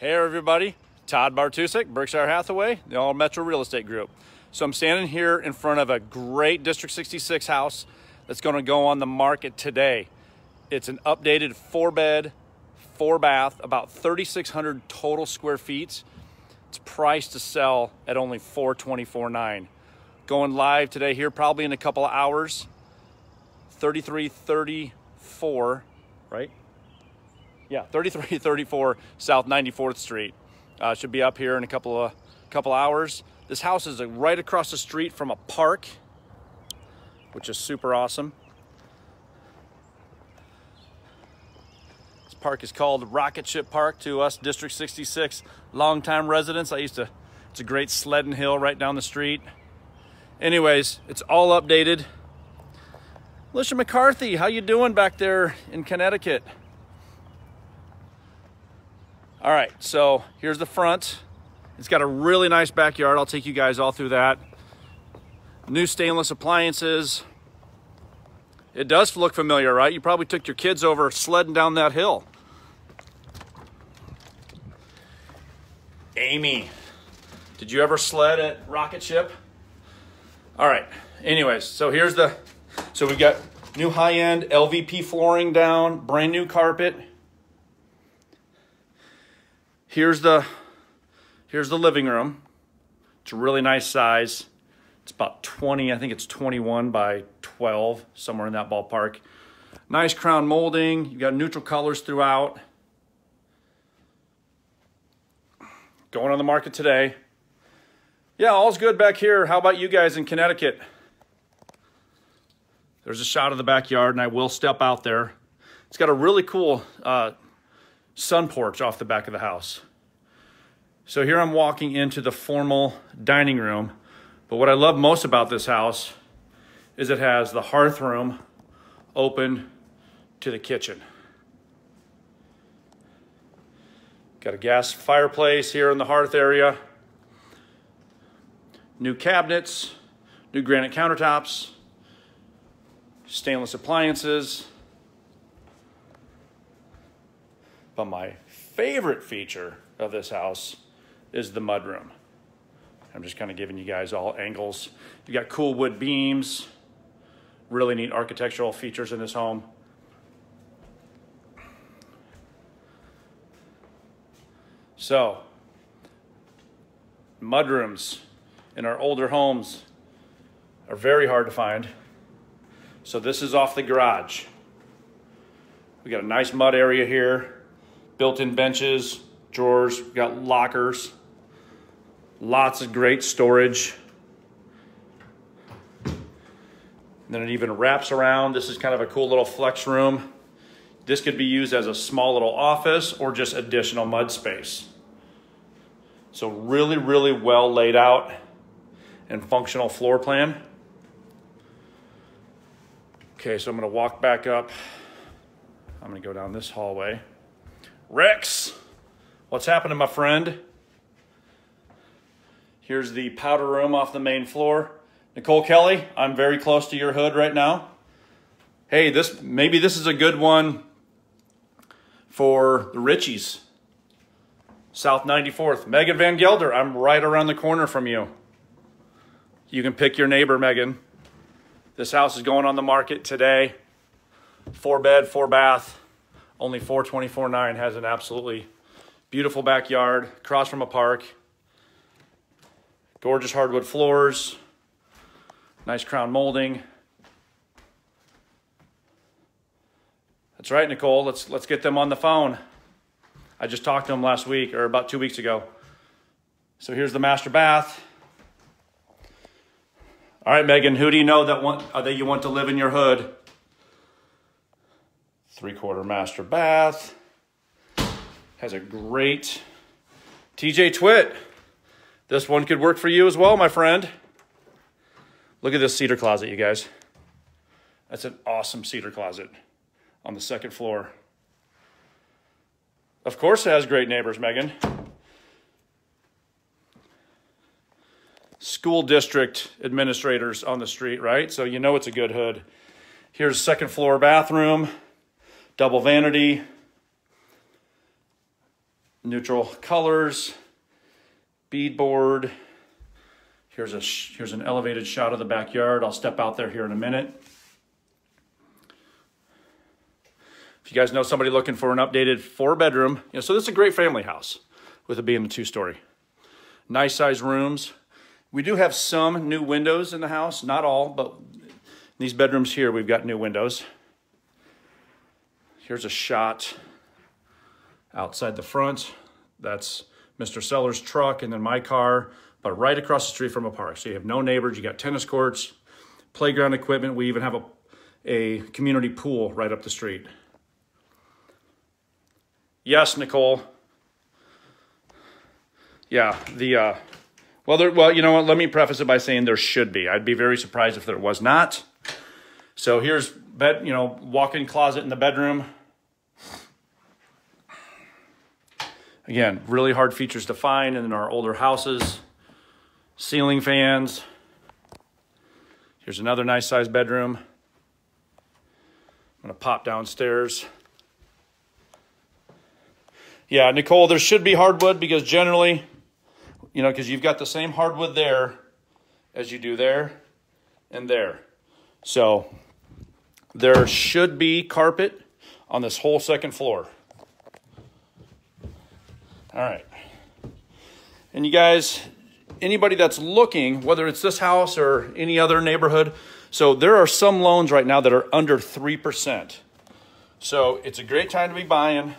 Hey everybody, Todd Bartusek, Berkshire Hathaway, the All Metro Real Estate Group. So I'm standing here in front of a great District 66 house that's going to go on the market today. It's an updated four bed, four bath, about 3,600 total square feet. It's priced to sell at only 424.9. Going live today here probably in a couple of hours. 3334, right? Yeah, 3334 South 94th Street. Uh, should be up here in a couple of couple hours. This house is right across the street from a park, which is super awesome. This park is called Rocket Ship Park to us, District 66 longtime residents. I used to, it's a great sledding hill right down the street. Anyways, it's all updated. Alicia McCarthy, how you doing back there in Connecticut? All right, so here's the front. It's got a really nice backyard. I'll take you guys all through that. New stainless appliances. It does look familiar, right? You probably took your kids over sledding down that hill. Amy, did you ever sled at Rocket Ship? All right, anyways, so here's the, so we've got new high-end LVP flooring down, brand new carpet. Here's the, here's the living room. It's a really nice size. It's about 20, I think it's 21 by 12, somewhere in that ballpark. Nice crown molding. You've got neutral colors throughout. Going on the market today. Yeah, all's good back here. How about you guys in Connecticut? There's a shot of the backyard, and I will step out there. It's got a really cool uh, sun porch off the back of the house. So here I'm walking into the formal dining room. But what I love most about this house is it has the hearth room open to the kitchen. Got a gas fireplace here in the hearth area. New cabinets, new granite countertops, stainless appliances. But my favorite feature of this house is the mudroom. I'm just kind of giving you guys all angles. You got cool wood beams, really neat architectural features in this home. So, mudrooms in our older homes are very hard to find. So this is off the garage. We got a nice mud area here, built-in benches, drawers, we got lockers, lots of great storage. And then it even wraps around. This is kind of a cool little flex room. This could be used as a small little office or just additional mud space. So really, really well laid out and functional floor plan. Okay, so I'm gonna walk back up. I'm gonna go down this hallway. Rex, what's happening, to my friend? Here's the powder room off the main floor. Nicole Kelly, I'm very close to your hood right now. Hey, this maybe this is a good one for the Richies. South 94th. Megan Van Gelder, I'm right around the corner from you. You can pick your neighbor, Megan. This house is going on the market today. Four bed, four bath, only 424.9. Has an absolutely beautiful backyard, across from a park. Gorgeous hardwood floors, nice crown molding. That's right, Nicole. Let's let's get them on the phone. I just talked to them last week or about two weeks ago. So here's the master bath. All right, Megan, who do you know that want uh, that you want to live in your hood? Three quarter master bath. Has a great TJ Twit. This one could work for you as well, my friend. Look at this cedar closet, you guys. That's an awesome cedar closet on the second floor. Of course it has great neighbors, Megan. School district administrators on the street, right? So you know it's a good hood. Here's second floor bathroom, double vanity, neutral colors, beadboard. Here's, a, here's an elevated shot of the backyard. I'll step out there here in a minute. If you guys know somebody looking for an updated four bedroom, you know, so this is a great family house with it being a two story. Nice size rooms. We do have some new windows in the house, not all, but these bedrooms here, we've got new windows. Here's a shot outside the front. That's Mr. Seller's truck and then my car, but right across the street from a park. So you have no neighbors, you got tennis courts, playground equipment. We even have a, a community pool right up the street. Yes, Nicole. Yeah, the, uh, well, there, well, you know what? Let me preface it by saying there should be. I'd be very surprised if there was not. So here's bed, you know, walk-in closet in the bedroom. Again, really hard features to find in our older houses. Ceiling fans. Here's another nice size bedroom. I'm gonna pop downstairs. Yeah, Nicole, there should be hardwood because generally, you know, because you've got the same hardwood there as you do there and there. So there should be carpet on this whole second floor. All right. And you guys, anybody that's looking, whether it's this house or any other neighborhood, so there are some loans right now that are under 3%. So it's a great time to be buying.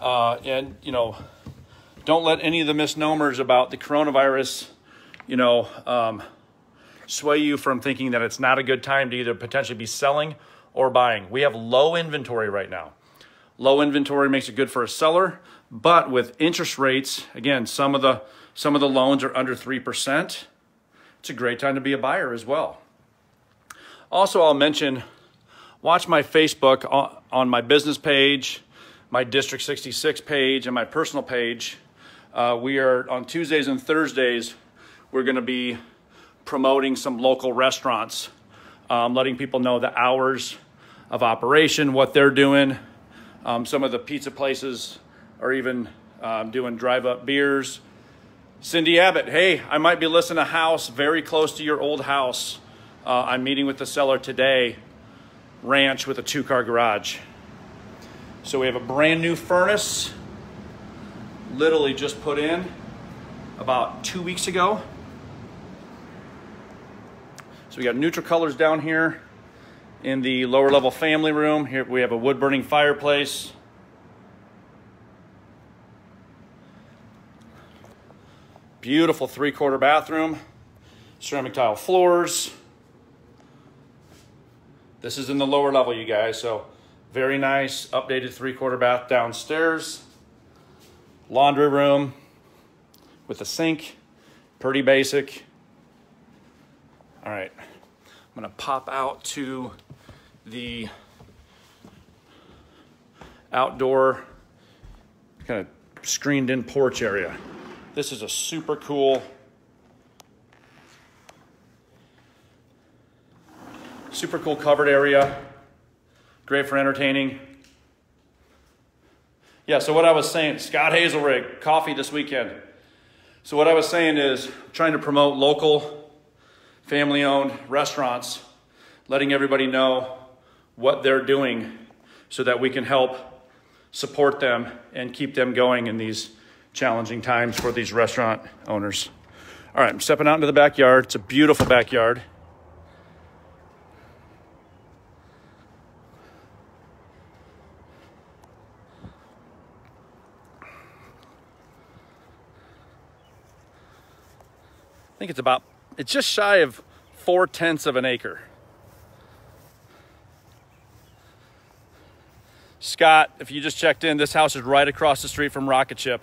Uh, and, you know, don't let any of the misnomers about the coronavirus, you know, um, sway you from thinking that it's not a good time to either potentially be selling or buying. We have low inventory right now. Low inventory makes it good for a seller, but with interest rates, again, some of the some of the loans are under 3%. It's a great time to be a buyer as well. Also, I'll mention watch my Facebook on my business page my District 66 page and my personal page. Uh, we are on Tuesdays and Thursdays, we're going to be promoting some local restaurants, um, letting people know the hours of operation, what they're doing. Um, some of the pizza places are even um, doing drive up beers. Cindy Abbott, hey, I might be listing a house very close to your old house. Uh, I'm meeting with the seller today, ranch with a two car garage. So we have a brand new furnace, literally just put in about two weeks ago. So we got neutral colors down here in the lower level family room. Here we have a wood burning fireplace. Beautiful three quarter bathroom, ceramic tile floors. This is in the lower level, you guys. So very nice updated three quarter bath downstairs. Laundry room with a sink, pretty basic. All right, I'm gonna pop out to the outdoor kind of screened in porch area. This is a super cool super cool covered area Great for entertaining. Yeah, so what I was saying, Scott Hazelrig, coffee this weekend. So what I was saying is trying to promote local, family-owned restaurants, letting everybody know what they're doing so that we can help support them and keep them going in these challenging times for these restaurant owners. All right, I'm stepping out into the backyard. It's a beautiful backyard. I think it's about, it's just shy of four tenths of an acre. Scott, if you just checked in, this house is right across the street from Rocket Ship.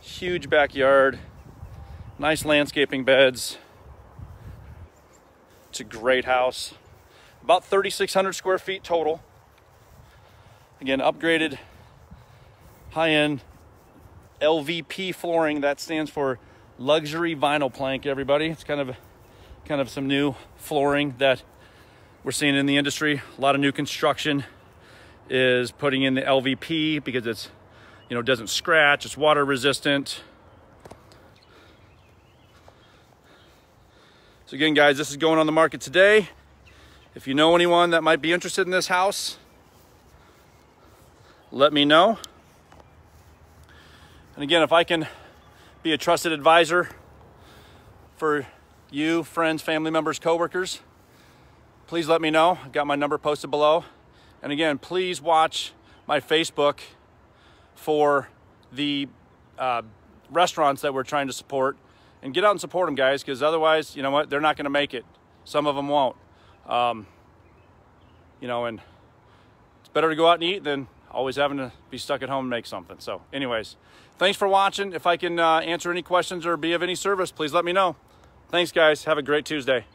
Huge backyard, nice landscaping beds. It's a great house. About 3,600 square feet total. Again, upgraded high-end LVP flooring. That stands for luxury vinyl plank, everybody. It's kind of kind of some new flooring that we're seeing in the industry. A lot of new construction is putting in the LVP because it's, you know, doesn't scratch, it's water resistant. So again, guys, this is going on the market today. If you know anyone that might be interested in this house, let me know. And again, if I can be a trusted advisor for you, friends, family members, coworkers, please let me know. I've got my number posted below. And again, please watch my Facebook for the uh, restaurants that we're trying to support and get out and support them, guys, because otherwise, you know what, they're not going to make it. Some of them won't. Um, you know, and it's better to go out and eat than always having to be stuck at home and make something. So, anyways, thanks for watching. If I can uh, answer any questions or be of any service, please let me know. Thanks, guys. Have a great Tuesday.